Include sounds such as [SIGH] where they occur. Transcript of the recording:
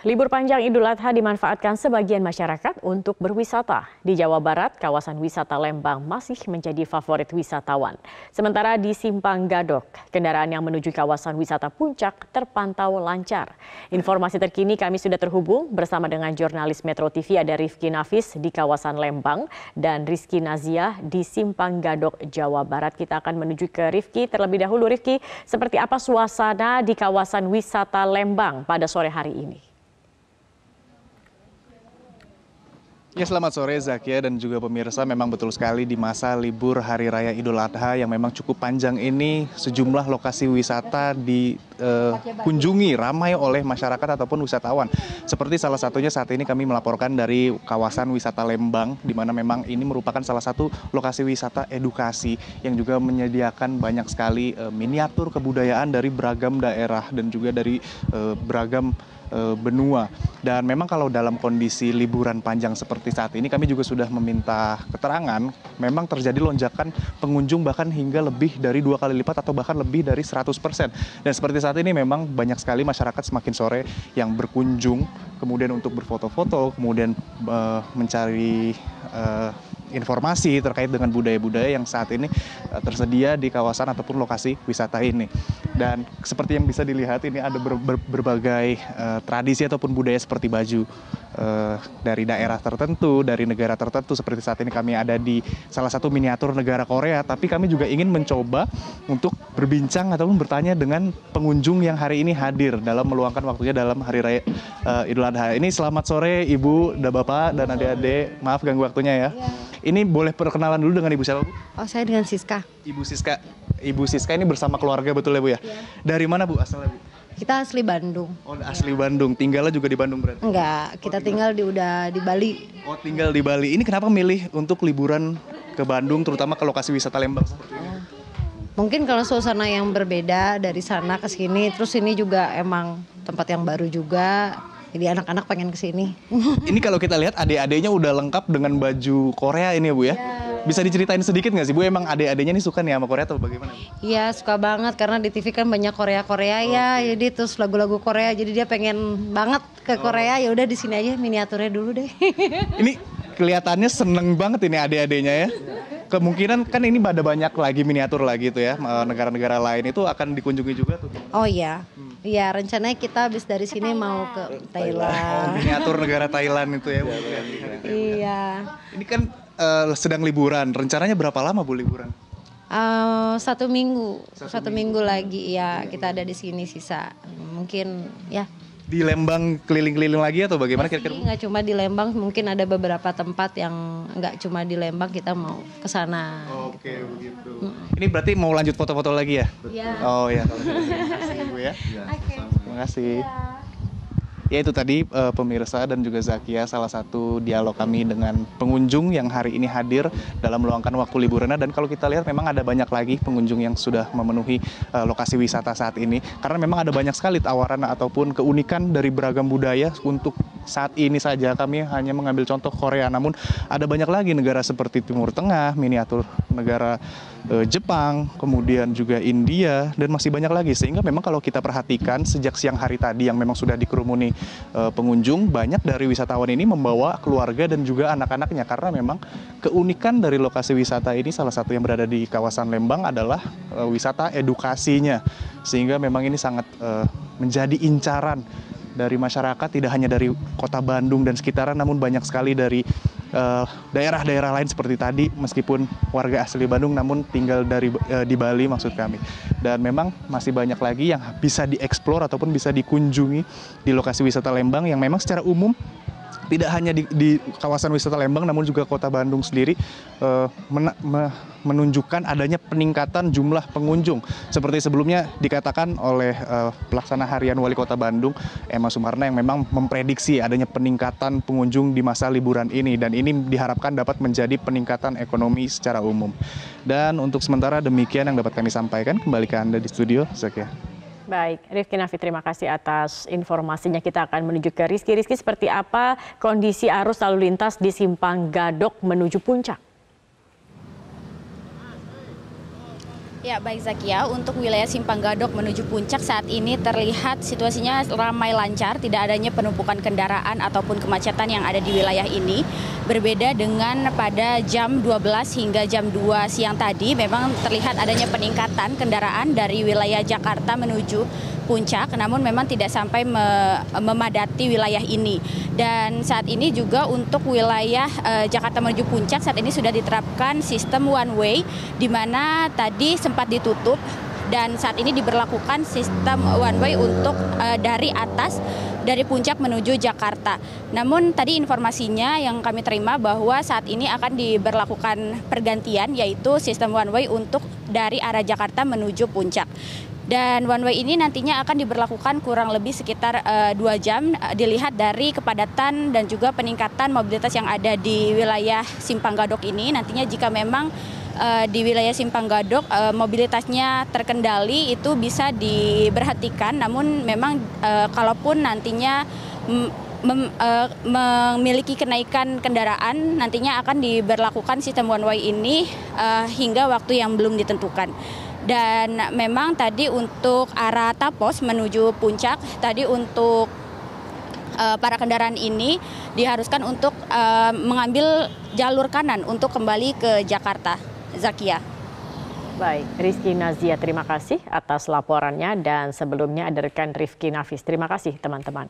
Libur panjang Idul Adha dimanfaatkan sebagian masyarakat untuk berwisata. Di Jawa Barat, kawasan wisata Lembang masih menjadi favorit wisatawan. Sementara di Simpang Gadok, kendaraan yang menuju kawasan wisata Puncak terpantau lancar. Informasi terkini kami sudah terhubung bersama dengan jurnalis Metro TV ada Rifki Nafis di kawasan Lembang dan Rizky Nazia di Simpang Gadok, Jawa Barat. Kita akan menuju ke Rifki terlebih dahulu. Rifki, seperti apa suasana di kawasan wisata Lembang pada sore hari ini? Ya selamat sore Zakia dan juga pemirsa memang betul sekali di masa libur Hari Raya Idul Adha yang memang cukup panjang ini sejumlah lokasi wisata dikunjungi uh, ramai oleh masyarakat ataupun wisatawan. Seperti salah satunya saat ini kami melaporkan dari kawasan wisata Lembang di mana memang ini merupakan salah satu lokasi wisata edukasi yang juga menyediakan banyak sekali uh, miniatur kebudayaan dari beragam daerah dan juga dari uh, beragam Eh, benua. Dan memang kalau dalam kondisi liburan panjang seperti saat ini kami juga sudah meminta keterangan memang terjadi lonjakan pengunjung bahkan hingga lebih dari dua kali lipat atau bahkan lebih dari 100%. Dan seperti saat ini memang banyak sekali masyarakat semakin sore yang berkunjung kemudian untuk berfoto-foto, kemudian uh, mencari uh, informasi terkait dengan budaya-budaya yang saat ini tersedia di kawasan ataupun lokasi wisata ini. Dan seperti yang bisa dilihat ini ada ber, ber, berbagai uh, tradisi ataupun budaya seperti baju uh, dari daerah tertentu, dari negara tertentu seperti saat ini kami ada di salah satu miniatur negara Korea, tapi kami juga ingin mencoba untuk berbincang ataupun bertanya dengan pengunjung yang hari ini hadir dalam meluangkan waktunya dalam hari raya uh, Idul Adha. Ini selamat sore Ibu dan Bapak dan adik-adik. Maaf ganggu waktunya ya. ya. Ini boleh perkenalan dulu dengan Ibu siapa, Bu? Oh, saya dengan Siska. Ibu Siska. Ibu Siska ini bersama keluarga betul ya Bu ya? Iya. Dari mana Bu asalnya Bu? Kita asli Bandung. Oh, asli Bandung. Tinggalnya juga di Bandung berarti? Enggak, kita oh, tinggal. tinggal di udah di Bali. Oh, tinggal di Bali. Ini kenapa milih untuk liburan ke Bandung terutama ke lokasi wisata Lembang seperti ini? Oh. Mungkin kalau suasana yang berbeda dari sana ke sini, terus ini juga emang tempat yang baru juga. Jadi anak-anak pengen ke sini. ini kalau kita lihat adik-adiknya udah lengkap dengan baju Korea ini ya Bu ya? Yeah bisa diceritain sedikit nggak sih Bu emang adik-adiknya nih suka nih sama Korea atau bagaimana? Iya suka banget karena di TV kan banyak Korea-Korea oh, ya, okay. jadi terus lagu-lagu Korea jadi dia pengen banget ke oh. Korea ya udah di sini aja miniaturnya dulu deh. [LAUGHS] ini kelihatannya seneng banget ini adik-adiknya ya. Kemungkinan kan ini ada banyak lagi miniatur lagi tuh ya negara-negara lain itu akan dikunjungi juga tuh. Oh iya. Hmm. Iya, rencananya kita habis dari sini mau ke Thailand. Oh, miniatur negara Thailand itu ya, Bu. iya. Ini kan uh, sedang liburan. Rencananya berapa lama bu liburan? Uh, satu minggu, satu, satu minggu. minggu lagi ya kita ada di sini sisa. Mungkin ya. Di Lembang keliling-keliling lagi atau bagaimana kira-kira? Nggak cuma di Lembang, mungkin ada beberapa tempat yang nggak cuma di Lembang kita mau ke sana. Oke gitu. begitu. Mm. Ini berarti mau lanjut foto-foto lagi ya? Iya. Oh ya. [LAUGHS] Terima kasih bu ya. Oke. Terima kasih. Ya. Ya itu tadi uh, pemirsa dan juga Zakia salah satu dialog kami dengan pengunjung yang hari ini hadir dalam meluangkan waktu liburannya. Dan kalau kita lihat memang ada banyak lagi pengunjung yang sudah memenuhi uh, lokasi wisata saat ini. Karena memang ada banyak sekali tawaran ataupun keunikan dari beragam budaya untuk saat ini saja kami hanya mengambil contoh Korea. Namun ada banyak lagi negara seperti Timur Tengah, miniatur negara uh, Jepang, kemudian juga India dan masih banyak lagi. Sehingga memang kalau kita perhatikan sejak siang hari tadi yang memang sudah dikerumuni uh, pengunjung banyak dari wisatawan ini membawa keluarga dan juga anak-anaknya. Karena memang keunikan dari lokasi wisata ini salah satu yang berada di kawasan Lembang adalah uh, wisata edukasinya. Sehingga memang ini sangat menjadi incaran dari masyarakat tidak hanya dari kota Bandung dan sekitaran namun banyak sekali dari Eh, daerah-daerah lain seperti tadi meskipun warga asli Bandung namun tinggal dari uh, di Bali maksud kami. Dan memang masih banyak lagi yang bisa dieksplor ataupun bisa dikunjungi di lokasi wisata Lembang yang memang secara umum tidak hanya di, di kawasan wisata Lembang namun juga kota Bandung sendiri uh, men, me, menunjukkan adanya peningkatan jumlah pengunjung. Seperti sebelumnya dikatakan oleh uh, pelaksana harian wali kota Bandung Emma Sumarna yang memang memprediksi adanya peningkatan pengunjung di masa liburan ini dan ini diharapkan dapat menjadi peningkatan ekonomi secara umum. Dan untuk sementara demikian yang dapat kami sampaikan. Kembali ke anda di studio Zakia. Baik, Rifki Nafi terima kasih atas informasinya. Kita akan menuju ke Rizky. Rizky seperti apa kondisi arus lalu lintas di Simpang Gadok menuju Puncak? Ya baik Zakia, untuk wilayah Simpang Gadok menuju puncak saat ini terlihat situasinya ramai lancar, tidak adanya penumpukan kendaraan ataupun kemacetan yang ada di wilayah ini. Berbeda dengan pada jam 12 hingga jam 2 siang tadi, memang terlihat adanya peningkatan kendaraan dari wilayah Jakarta menuju puncak, namun memang tidak sampai me memadati wilayah ini. Dan saat ini juga untuk wilayah uh, Jakarta menuju puncak saat ini sudah diterapkan sistem one way, di mana tadi sempat ditutup dan saat ini diberlakukan sistem one way untuk uh, dari atas dari puncak menuju Jakarta. Namun tadi informasinya yang kami terima bahwa saat ini akan diberlakukan pergantian yaitu sistem one way untuk dari arah Jakarta menuju puncak. Dan one way ini nantinya akan diberlakukan kurang lebih sekitar uh, dua jam uh, dilihat dari kepadatan dan juga peningkatan mobilitas yang ada di wilayah Simpang Gadok ini. Nantinya jika memang uh, di wilayah Simpang Gadok uh, mobilitasnya terkendali itu bisa diberhentikan. Namun memang uh, kalaupun nantinya mem, uh, memiliki kenaikan kendaraan nantinya akan diberlakukan sistem one way ini uh, hingga waktu yang belum ditentukan. Dan memang tadi untuk arah Tapos menuju puncak, tadi untuk uh, para kendaraan ini diharuskan untuk uh, mengambil jalur kanan untuk kembali ke Jakarta. Zakia. Baik, Rizky Nazia terima kasih atas laporannya dan sebelumnya ada rekan Rifki Nafis. Terima kasih teman-teman.